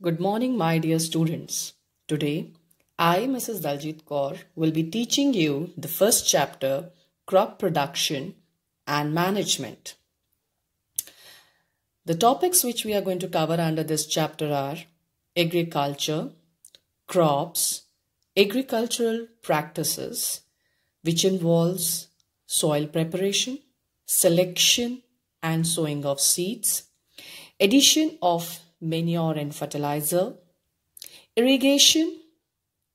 Good morning, my dear students. Today, I, Mrs. Daljeet Kaur, will be teaching you the first chapter Crop Production and Management. The topics which we are going to cover under this chapter are agriculture, crops, agricultural practices, which involves soil preparation, selection and sowing of seeds, addition of manure and fertilizer, irrigation,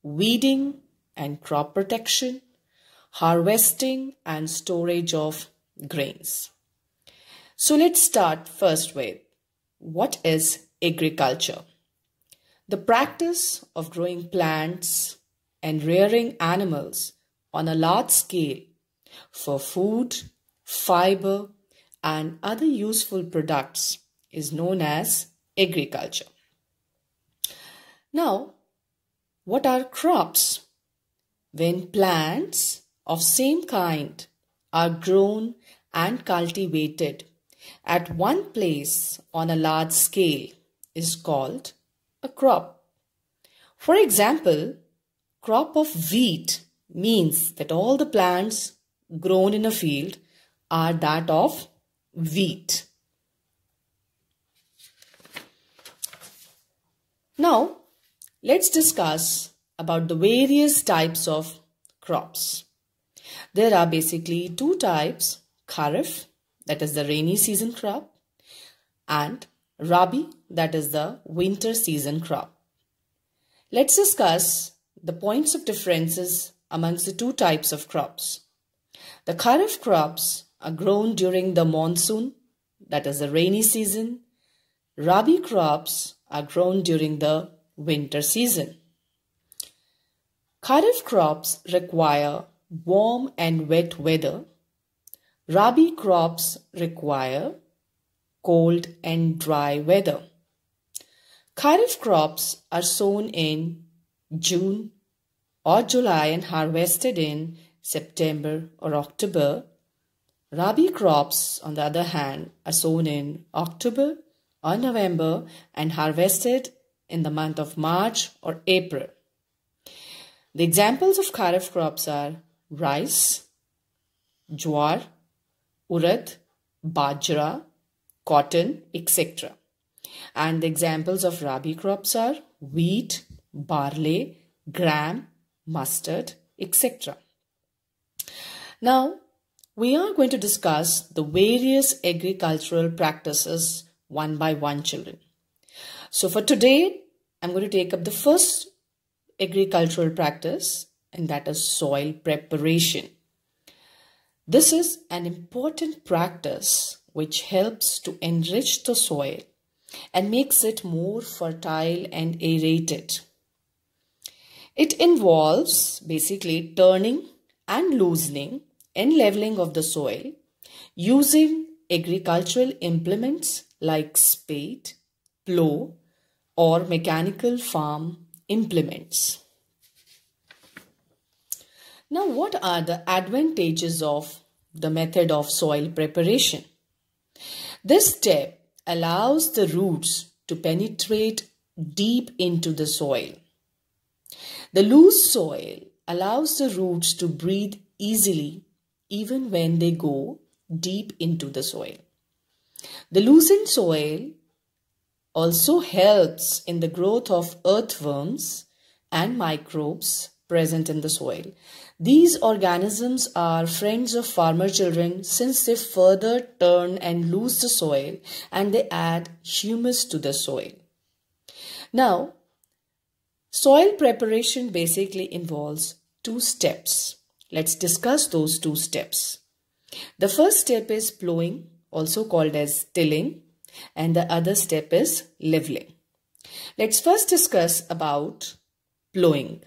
weeding and crop protection, harvesting and storage of grains. So let's start first with what is agriculture? The practice of growing plants and rearing animals on a large scale for food, fiber, and other useful products is known as agriculture. Now, what are crops? When plants of same kind are grown and cultivated at one place on a large scale is called a crop. For example, crop of wheat means that all the plants grown in a field are that of wheat. Now, let's discuss about the various types of crops. There are basically two types, Kharif, that is the rainy season crop, and Rabi, that is the winter season crop. Let's discuss the points of differences amongst the two types of crops. The Kharif crops are grown during the monsoon, that is the rainy season. Rabi crops are grown during the winter season. Kharif crops require warm and wet weather. Rabi crops require cold and dry weather. Kharif crops are sown in June or July and harvested in September or October. Rabi crops, on the other hand, are sown in October or November and harvested in the month of March or April. The examples of Kharif crops are rice, jowar, urad, bajra, cotton, etc. And the examples of Rabi crops are wheat, barley, gram, mustard, etc. Now, we are going to discuss the various agricultural practices one by one children. So for today, I'm going to take up the first agricultural practice and that is soil preparation. This is an important practice which helps to enrich the soil and makes it more fertile and aerated. It involves basically turning and loosening and leveling of the soil using agricultural implements like spade, plow, or mechanical farm implements. Now, what are the advantages of the method of soil preparation? This step allows the roots to penetrate deep into the soil. The loose soil allows the roots to breathe easily even when they go deep into the soil. The loosened soil also helps in the growth of earthworms and microbes present in the soil. These organisms are friends of farmer children since they further turn and loose the soil and they add humus to the soil. Now, soil preparation basically involves two steps. Let's discuss those two steps. The first step is plowing, also called as tilling, and the other step is leveling. Let's first discuss about plowing.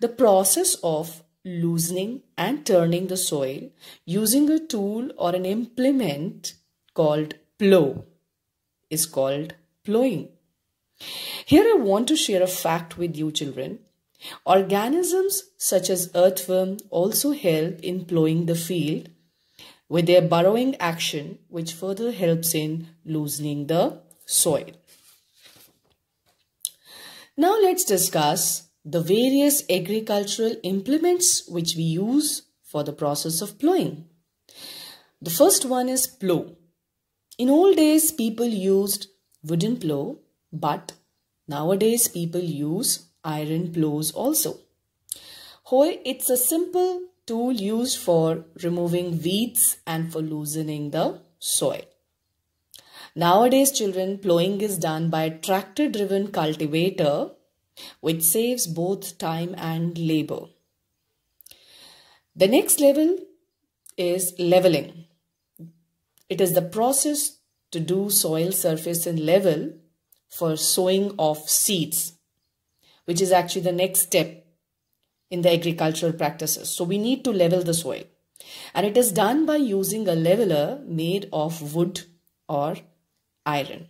The process of loosening and turning the soil using a tool or an implement called plow is called plowing. Here I want to share a fact with you children. Organisms such as earthworm also help in plowing the field with their burrowing action which further helps in loosening the soil. Now let's discuss the various agricultural implements which we use for the process of plowing. The first one is plow. In old days, people used wooden plow, but nowadays people use iron plows also. Hoe, it's a simple tool used for removing weeds and for loosening the soil. Nowadays, children, plowing is done by a tractor driven cultivator which saves both time and labor. The next level is leveling. It is the process to do soil surface and level for sowing of seeds, which is actually the next step in the agricultural practices. So we need to level the soil. And it is done by using a leveler made of wood or iron.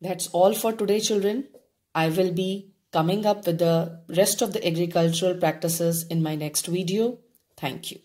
That's all for today, children. I will be coming up with the rest of the agricultural practices in my next video. Thank you.